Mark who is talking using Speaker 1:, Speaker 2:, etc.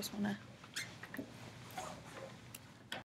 Speaker 1: just wanna